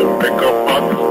pick up on.